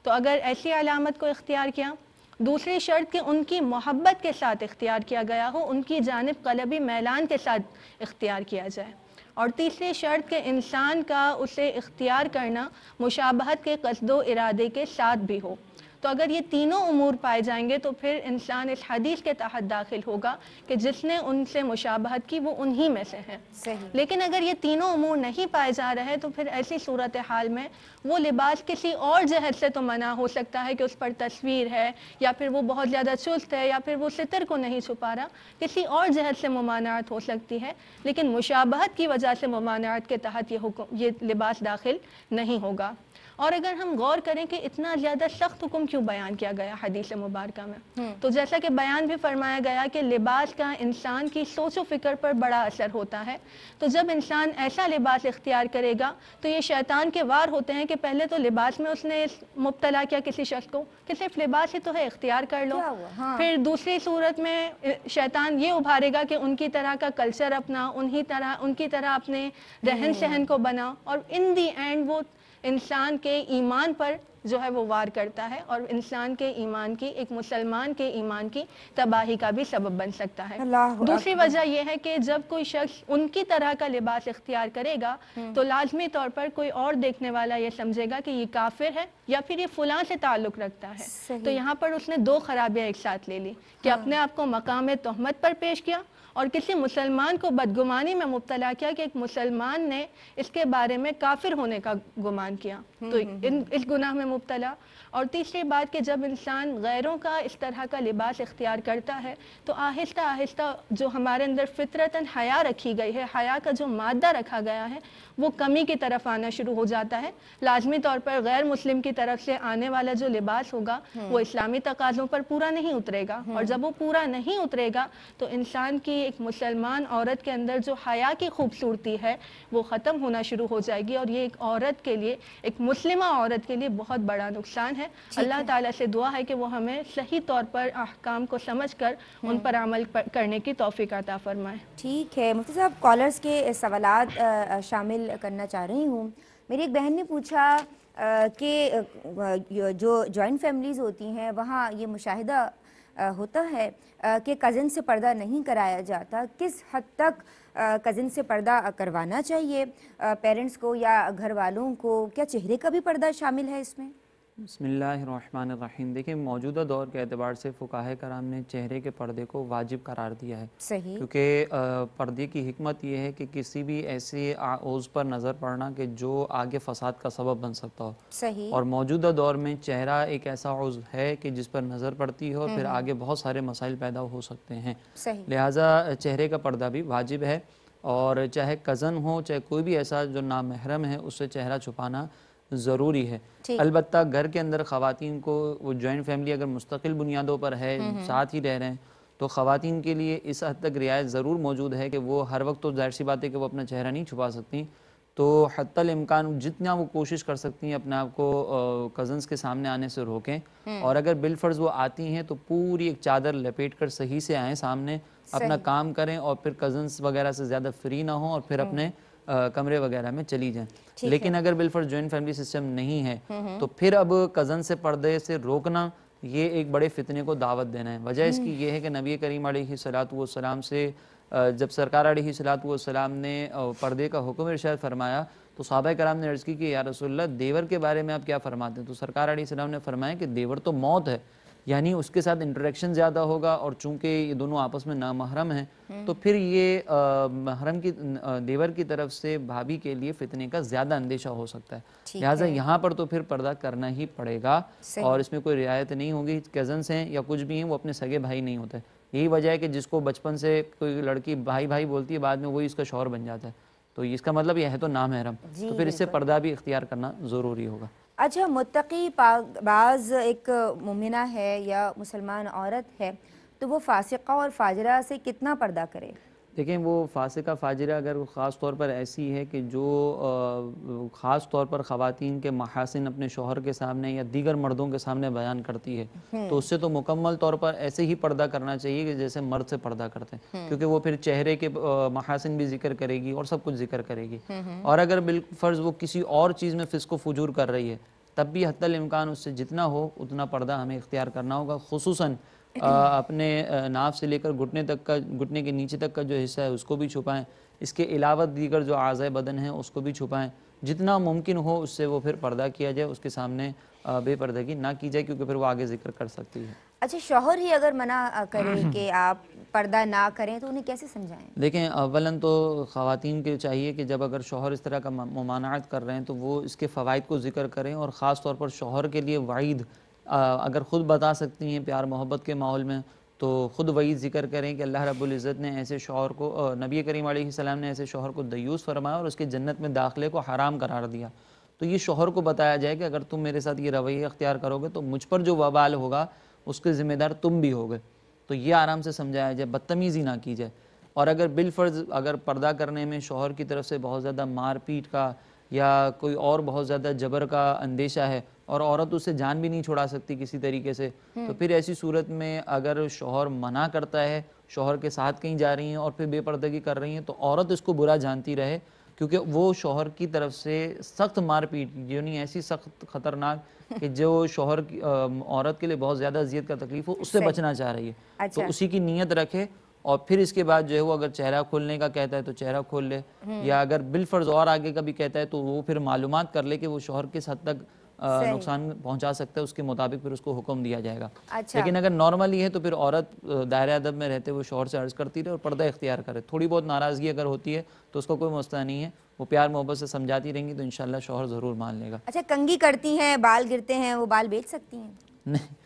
تو اگر ایسی علامت کو اختیار کیا، دوسری شرط کہ ان کی محبت کے ساتھ اختیار کیا گیا ہو، ان کی جانب قلبی میلان کے ساتھ اختیار کیا جائے۔ اور تیسری شرط کہ انسان کا اسے اختیار کرنا مشابہت کے قصد و ارادے کے ساتھ بھی ہو۔ تو اگر یہ تینوں امور پائے جائیں گے تو پھر انسان اس حدیث کے تحت داخل ہوگا کہ جس نے ان سے مشابہت کی وہ انہی میں سے ہیں۔ صحیح۔ لیکن اگر یہ تینوں امور نہیں پائے جا رہے تو پھر ایسی صورتحال میں وہ لباس کسی اور جہت سے تو منع ہو سکتا ہے کہ اس پر تصویر ہے یا پھر وہ بہت زیادہ چست ہے یا پھر وہ ستر کو نہیں چھپا رہا کسی اور جہت سے ممانعت ہو سکتی ہے۔ لیکن مشابہت کی وجہ سے ممانعت کے تحت یہ حکم یہ لباس داخل نہیں ہوگا۔ اور اگر ہم غور کریں کہ اتنا زیادہ سخت حکم کیوں بیان کیا گیا حدیث مبارکہ میں؟ تو جیسا کہ بیان بھی فرمایا گیا کہ لباس کا انسان کی سوچ و فکر پر بڑا اثر ہوتا ہے۔ تو جب انسان ایسا لباس اختیار کرے گا تو یہ شیطان کے وار ہوتے ہیں کہ پہلے تو لباس میں اس نے مبتلا کیا کسی شخص کو کہ صرف لباس ہی تو ہے اختیار کر لو؟ ہاں۔ پھر دوسری صورت میں شیطان یہ ابھارے گا کہ ان کی طرح کا کلچر اپنا انہی طرح ان کی طرح اپنے رہن سہن کو بنا اور ان دی اینڈ وہ انسان کے ایمان پر جو ہے وہ وار کرتا ہے اور انسان کے ایمان کی ایک مسلمان کے ایمان کی تباہی کا بھی سبب بن سکتا ہے۔ دوسری وجہ یہ ہے کہ جب کوئی شخص ان کی طرح کا لباس اختیار کرے گا تو لازمی طور پر کوئی اور دیکھنے والا یہ سمجھے گا کہ یہ کافر ہے یا پھر یہ فلاں سے تعلق رکھتا ہے۔ تو یہاں پر اس نے دو خرابیاں ایک ساتھ لے لی۔ کہ اپنے آپ کو مقام تہمت پر پیش کیا اور کسی مسلمان کو بدگمانی میں مبتلا کیا کہ ایک مسلمان نے اس کے بارے میں کافر ہونے کا گمان کیا۔ تو ان اس گناہ میں مبتلا۔ اور تیسری بات کہ جب انسان غیروں کا اس طرح کا لباس اختیار کرتا ہے تو آہستہ آہستہ جو ہمارے اندر فطرتاً حیا رکھی گئی ہے حیا کا جو مادہ رکھا گیا ہے وہ کمی کی طرف آنا شروع ہو جاتا ہے۔ لازمی طور پر غیر مسلم کی طرف سے آنے والا جو لباس ہوگا وہ اسلامی تقاضوں پر پورا نہیں اترے گا۔ اور جب وہ پورا نہیں اترے گا تو انسان کی ایک مسلمان عورت کے اندر جو حیا کی خوبصورتی ہے وہ ختم ہونا شروع ہو جائے گی اور یہ ایک عورت کے لیے ایک مسلمہ عورت کے لیے بہت بڑا نقصان ہے۔ اللہ تعالیٰ سے دعا ہے کہ وہ ہمیں صحیح طور پر احکام کو سمجھ کر ان پر عمل کرنے کی توفیق عطا فرمائے۔ ٹھیک ہے۔ مفتی صاحب کالرز کے سوالات شامل کرنا چاہ رہی ہوں۔ میری ایک بہن نے پوچھا کہ جو جوائنٹ فیملیز ہوتی ہیں وہاں یہ مشاہدہ ہوتا ہے کہ کزن سے پردہ نہیں کرایا جاتا، کس حد تک کزن سے پردہ کروانا چاہیے؟ پیرنٹس کو یا گھر والوں کو، کیا چہرے کا بھی پردہ شامل ہے اس میں؟ بسم اللہ الرحمن الرحیم۔ دیکھیں موجودہ دور کے اعتبار سے فقاہ کرام نے چہرے کے پردے کو واجب قرار دیا ہے۔ صحیح۔ کیونکہ پردے کی حکمت یہ ہے کہ کسی بھی ایسے عوض پر نظر پڑنا کہ جو آگے فساد کا سبب بن سکتا ہو۔ صحیح۔ اور موجودہ دور میں چہرہ ایک ایسا عضو ہے کہ جس پر نظر پڑتی ہے اور پھر آگے بہت سارے مسائل پیدا ہو سکتے ہیں۔ صحیح۔ لہٰذا چہرے کا پردہ بھی واجب ہے۔ اور چاہے کزن ہو چاہے کوئی بھی ایسا جو نامحرم ہے اس سے چہرہ چھپانا ضروری ہے۔ البتہ گھر کے اندر خواتین کو وہ جوائنٹ فیملی اگر مستقل بنیادوں پر ہے ساتھ ہی رہ رہے ہیں تو خواتین کے لیے اس حد تک رعایت ضرور موجود ہے کہ وہ ہر وقت تو ظاہر سی بات ہے کہ وہ اپنا چہرہ نہیں چھپا سکتی تو حتی الامکان جتنا وہ کوشش کر سکتی ہیں اپنے آپ کو کزنس کے سامنے آنے سے روکیں۔ اور اگر بالفرض وہ آتی ہیں تو پوری ایک چادر لپیٹ کر صحیح سے آئیں سامنے اپنا کام کریں اور پھر کزنس وغیرہ سے زیادہ فری نہ ہوں اور پھر اپنے کمرے وغیرہ میں چلی جائیں۔ لیکن اگر بالفرض جوائنٹ فیملی سسٹم نہیں ہے تو پھر اب کزن سے پردے سے روکنا یہ ایک بڑے فتنے کو دعوت دینا ہے۔ وجہ اس کی یہ ہے کہ نبی کریم علیہ صلاۃ والسلام سے جب سرکار علیہ صلاۃ والسلام نے پردے کا حکم ارشاد فرمایا تو صحابہ کرام نے عرض کی کہ یا رسول اللہ دیور کے بارے میں آپ کیا فرماتے ہیں؟ تو سرکار علیہ السلام نے فرمایا کہ دیور تو موت ہے۔ یعنی اس کے ساتھ انٹریکشن زیادہ ہوگا اور چونکہ یہ دونوں آپس میں نامحرم ہیں تو پھر یہ محرم کی دیور کی طرف سے بھابھی کے لیے فتنے کا زیادہ اندیشہ ہو سکتا ہے۔ لہٰذا یہاں پر تو پھر پردہ کرنا ہی پڑے گا اور اس میں کوئی رعایت نہیں ہوگی۔ کزنس ہیں یا کچھ بھی ہیں وہ اپنے سگے بھائی نہیں ہوتے۔ یہی وجہ ہے کہ جس کو بچپن سے کوئی لڑکی بھائی بھائی بولتی ہے بعد میں وہی اس کا شوہر بن جاتا ہے۔ تو اس کا مطلب یہ ہے تو نامحرم۔ تو پھر اس سے پردہ بھی اختیار کرنا ضروری ہوگا۔ اچھا متقی باز بعض ایک مومنہ ہے یا مسلمان عورت ہے، تو وہ فاسقہ اور فاجرہ سے کتنا پردہ کرے؟ دیکھیں وہ فاسقہ فاجرہ اگر خاص طور پر ایسی ہے کہ جو خاص طور پر خواتین کے محاسن اپنے شوہر کے سامنے یا دیگر مردوں کے سامنے بیان کرتی ہے تو اس سے تو مکمل طور پر ایسے ہی پردہ کرنا چاہیے کہ جیسے مرد سے پردہ کرتے ہیں۔ کیونکہ وہ پھر چہرے کے محاسن بھی ذکر کرے گی اور سب کچھ ذکر کرے گی۔ اور اگر بالفرض وہ کسی اور چیز میں فسق و فجور کر رہی ہے تب بھی حتی الامکان اس سے جتنا ہو اتنا پردہ ہمیں اختیار کرنا ہوگا خصوصاً اپنے ناف سے لے کر گھٹنے تک کا گھٹنے کے نیچے تک کا جو حصہ ہے اس کو بھی چھپائیں۔ اس کے علاوہ دیگر جو اعضاء بدن ہیں اس کو بھی چھپائیں۔ جتنا ممکن ہو اس سے وہ پھر پردہ کیا جائے اس کے سامنے بے پردگی نہ کی جائے کیونکہ پھر وہ آگے ذکر کر سکتی ہے۔ اچھا شوہر ہی اگر منع کرے کہ آپ پردہ نہ کریں تو انہیں کیسے سمجھائیں؟ دیکھیں اولاً تو خواتین کے چاہیے کہ جب اگر شوہر اس طرح کا ممانعت کر رہے ہیں تو وہ اس کے فوائد کو ذکر کریں اور خاص طور پر شوہر کے لیے وعید اگر خود بتا سکتی ہیں پیار محبت کے ماحول میں، تو خود وعید ذکر کریں کہ اللہ رب العزت نے ایسے شوہر کو نبی کریم علیہ السلام نے ایسے شوہر کو دیوس فرمایا اور اس کے جنت میں داخلے کو حرام قرار دیا۔ تو یہ شوہر کو بتایا جائے کہ اگر تم میرے ساتھ یہ رویہ اختیار کرو گے تو مجھ پر جو وبال ہوگا، اس کے ذمہ دار تم بھی ہوگے۔ تو یہ آرام سے سمجھایا جائے، بدتمیزی نہ کی جائے۔ اور اگر بالفرض اگر پردہ کرنے میں شوہر کی طرف سے بہت زیادہ مار پیٹ کا یا کوئی اور بہت زیادہ جبر کا اندیشہ ہے اور عورت اسے جان بھی نہیں چھوڑا سکتی کسی طریقے سے۔ تو پھر ایسی صورت میں اگر شوہر منع کرتا ہے شوہر کے ساتھ کہیں جا رہی ہیں اور پھر بے پردگی کر رہی ہیں تو عورت اس کو برا جانتی رہے۔ کیونکہ وہ شوہر کی طرف سے سخت مار پیٹ یعنی ایسی سخت خطرناک کہ جو شوہر کی عورت کے لیے بہت زیادہ اذیت کا تکلیف ہو اس سے بچنا چاہ رہی ہے۔ تو اسی کی نیت رکھے اور پھر اس کے بعد جو ہے وہ اگر چہرہ کھولنے کا کہتا ہے تو چہرہ کھول لے۔ یا اگر بالفرض اور آگے کا بھی کہتا ہے تو وہ پھر معلومات کر لے کہ وہ شوہر کس حد تک نقصان پہنچا سکتا ہے اس کے مطابق پھر اس کو حکم دیا جائے گا۔ لیکن اگر نارملی ہے تو پھر عورت دائرہ ادب میں رہتے ہوئے شوہر سے عرض کرتی رہے اور پردہ اختیار کرے۔ تھوڑی بہت ناراضگی اگر ہوتی ہے تو اس کا کوئی مسئلہ نہیں ہے۔ وہ پیار محبت سے سمجھاتی رہیں گی تو انشاءاللہ شوہر ضرور مان لے گا۔ اچھا کنگی کرتی ہیں بال گرتے ہیں وہ بال بیچ سکتی ہیں؟ نہیں۔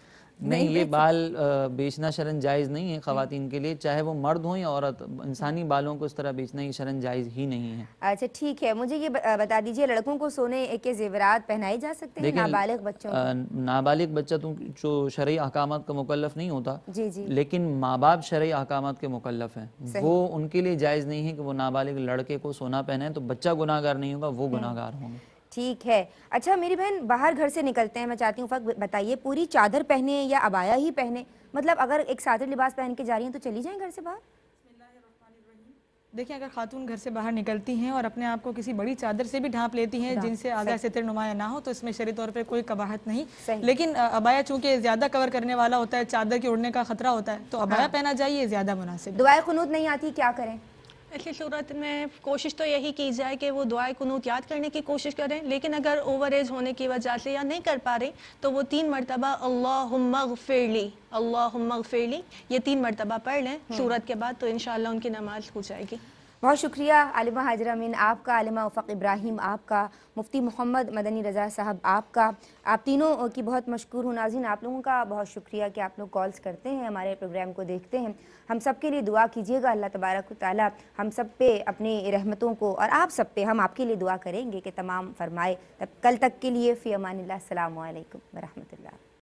نہیں یہ بال بیچنا شرن جائز نہیں ہے خواتین کے لیے چاہے وہ مرد ہوں یا عورت انسانی بالوں کو اس طرح بیچنا یہ شرن جائز ہی نہیں ہے۔ اچھا ٹھیک ہے۔ مجھے یہ بتا دیجیے لڑکوں کو سونے کے زیورات پہنائے جا سکتے ہیں؟ نابالغ بچوں نابالغ بچہ جو شرعی احکامات کا مکلف نہیں ہوتا جی جی۔ لیکن ماں باپ شرعی احکامات کے مکلف ہیں۔ وہ ان کے لیے جائز نہیں ہے کہ وہ نابالغ لڑکے کو سونا پہنائیں تو بچہ گناہ گار نہیں ہوگا وہ گناہ گار ہوں گے۔ ٹھیک ہے۔ اچھا میری بہن باہر گھر سے نکلتے ہیں میں چاہتی ہوں فرق بتائیے پوری چادر پہنے یا ابایا ہی پہنے؟ مطلب اگر ایک سادر لباس پہن کے جا رہی ہیں تو چلی جائیں گھر سے باہر؟ دیکھیں اگر خاتون گھر سے باہر نکلتی ہیں اور اپنے آپ کو کسی بڑی چادر سے بھی ڈھانپ لیتی ہیں جن سے آگاہ ستر نمایاں نہ ہو تو اس میں شرعی طور پر کوئی قباحت نہیں۔ لیکن ابایا چونکہ زیادہ کور کرنے والا ہوتا ہے چادر کی اڑنے کا خطرہ ہوتا ہے تو ابایا پہنا جائیے زیادہ مناسب دعائے قنوت نہیں آتی کیا کریں؟ ایسی صورت میں کوشش تو یہی کی جائے کہ وہ دعائے قنوت یاد کرنے کی کوشش کریں لیکن اگر اوور ایج ہونے کی وجہ سے یا نہیں کر پا رہی تو وہ تین مرتبہ اللہم اغفر لی اللہم اغفر لی یہ تین مرتبہ پڑھ لیں صورت کے بعد تو انشاءاللہ ان کی نماز ہو جائے گی بہت شکریہ عالمہ حاجر امین آپ کا عالمہ افق ابراہیم آپ کا مفتی محمد مدنی رضا صاحب آپ کا آپ تینوں کی بہت مشکور ہوں ناظرین آپ لوگوں کا بہت شکریہ کہ آپ لوگ کالز کرتے ہیں ہمارے پروگرام کو دیکھتے ہیں ہم سب کے لیے دعا کیجیے گا اللہ تبارک و تعالیٰ۔ ہم سب پہ اپنی رحمتوں کو اور آپ سب پہ ہم آپ کے لیے دعا کریں گے کہ تمام فرمائے۔ تب کل تک کے لیے فی امان اللہ، السلام علیکم ورحمۃ اللہ۔